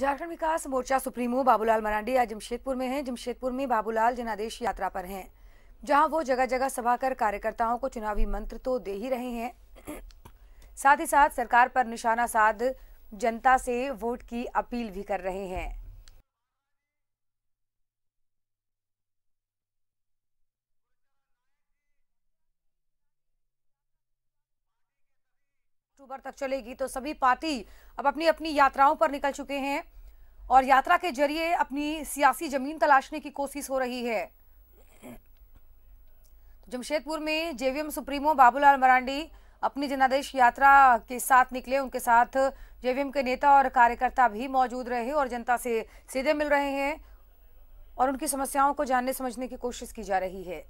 Jharkhand Vikas Morcha supremo Babulal Marandi आज जमशेदपुर में हैं। जमशेदपुर में बाबूलाल जनादेश यात्रा पर हैं। जहाँ वो जगह जगह सभा कर कार्यकर्ताओं को चुनावी मंत्र तो दे ही रहे हैं। साथ ही साथ सरकार पर निशाना साध जनता से वोट की अपील भी कर रहे हैं। अक्टूबर तक चलेगी। तो सभी पार्टी अब अपनी अपनी यात्राओं पर निकल चुके हैं और यात्रा के ज़रिए अपनी सियासी ज़मीन तलाशने की कोशिश हो रही है। जमशेदपुर में जेवीएम सुप्रीमो बाबूलाल मरांडी अपनी जनादेश यात्रा के साथ निकले। उनके साथ जेवीएम के नेता और कार्यकर्ता भी मौजूद रहे और जनता से सीधे मिल रहे हैं और उनकी समस्याओं को जानने समझने की कोशिश की जा रही है।